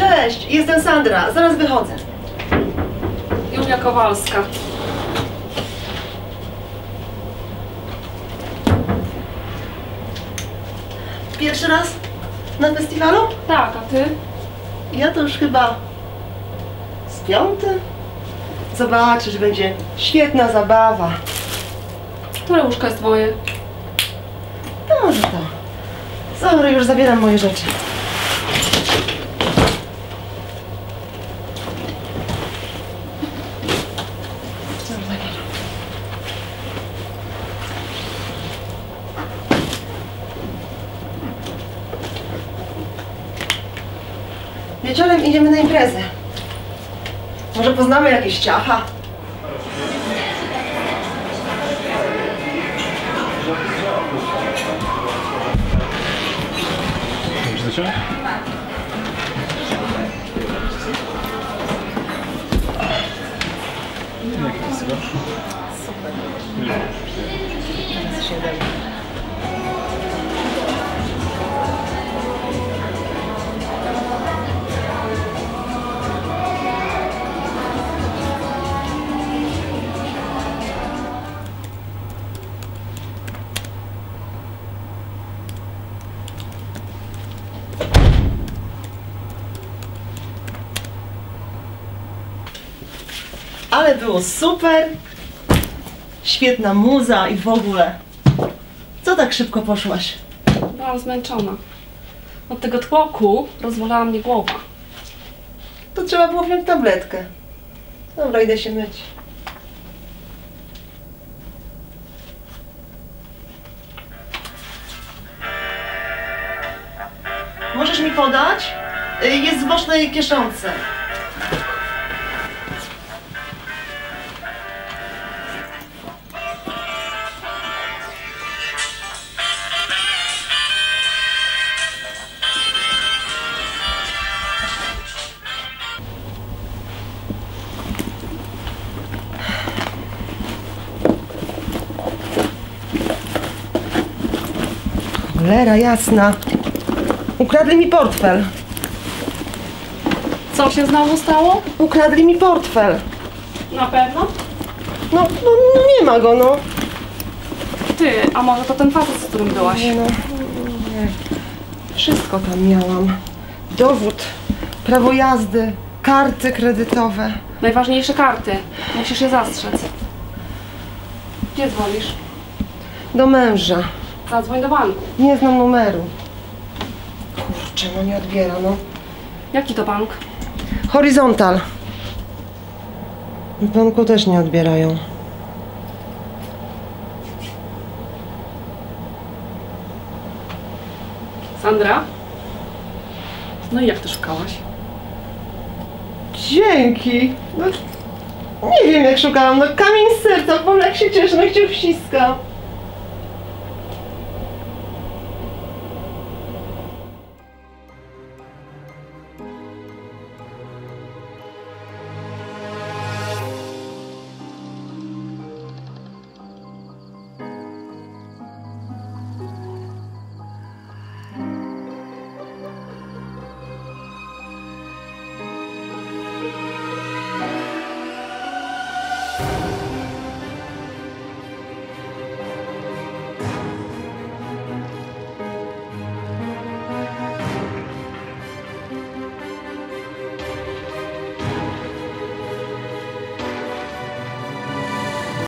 Cześć, jestem Sandra. Zaraz wychodzę. Julia Kowalska. Pierwszy raz na festiwalu? Tak, a ty? Ja to już chyba z piąty. Zobaczysz, będzie świetna zabawa. Które łóżko jest twoje? To może to. Sorry, już zabieram moje rzeczy. Wieczorem idziemy na imprezę. Może poznamy jakieś ciacha? Jak jest Super. Siedem. Ale było super. Świetna muza i w ogóle. Co tak szybko poszłaś? Byłam zmęczona. Od tego tłoku rozwalała mnie głowa. To trzeba było wziąć tabletkę. Dobra, idę się myć. Możesz mi podać? Y, Jest w bocznej kieszonce. Cholera jasna. Ukradli mi portfel. Co się znowu stało? Ukradli mi portfel. Na pewno? No, no, no nie ma go, no. Ty, a może to ten facet, z którym byłaś? Nie no. Nie. Wszystko tam miałam. Dowód, prawo jazdy, karty kredytowe. Najważniejsze karty. Musisz je zastrzec. Gdzie dzwonisz? Do męża. Zadzwoń do banku. Nie znam numeru. Kurczę, no nie odbiera, no. Jaki to bank? Horizontal. W banku też nie odbierają. Sandra? No i jak ty szukałaś? Dzięki. No, nie wiem jak szukałam, no kamień z serca, bo jak się cieszę, no cię wściskam.